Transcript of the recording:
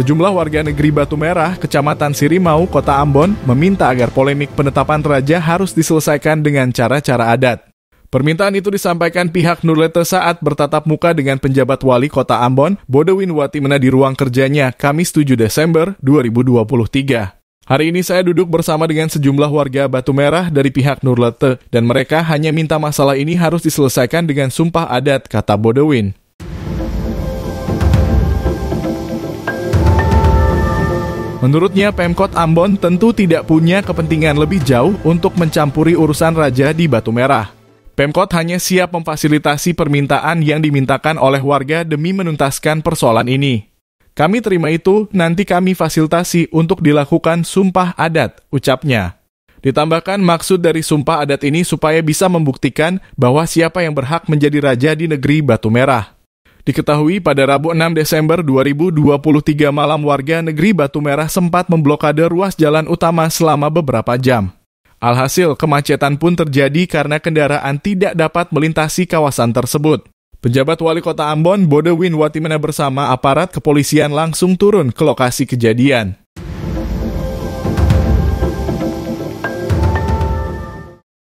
Sejumlah warga negeri Batu Merah, Kecamatan Sirimau, Kota Ambon, meminta agar polemik penetapan raja harus diselesaikan dengan cara-cara adat. Permintaan itu disampaikan pihak Nurlete saat bertatap muka dengan penjabat wali Kota Ambon, Bodewin Watimena di ruang kerjanya Kamis 7 Desember 2023. Hari ini saya duduk bersama dengan sejumlah warga Batu Merah dari pihak Nurlete, dan mereka hanya minta masalah ini harus diselesaikan dengan sumpah adat, kata Bodewin. Menurutnya, Pemkot Ambon tentu tidak punya kepentingan lebih jauh untuk mencampuri urusan raja di Batu Merah. Pemkot hanya siap memfasilitasi permintaan yang dimintakan oleh warga demi menuntaskan persoalan ini. Kami terima itu, nanti kami fasilitasi untuk dilakukan sumpah adat, ucapnya. Ditambahkan maksud dari sumpah adat ini supaya bisa membuktikan bahwa siapa yang berhak menjadi raja di negeri Batu Merah. Diketahui pada Rabu 6 Desember 2023 malam warga negeri Batu Merah sempat memblokade ruas jalan utama selama beberapa jam. Alhasil, kemacetan pun terjadi karena kendaraan tidak dapat melintasi kawasan tersebut. Penjabat Wali Kota Ambon, Bodewin Watimena bersama aparat kepolisian langsung turun ke lokasi kejadian.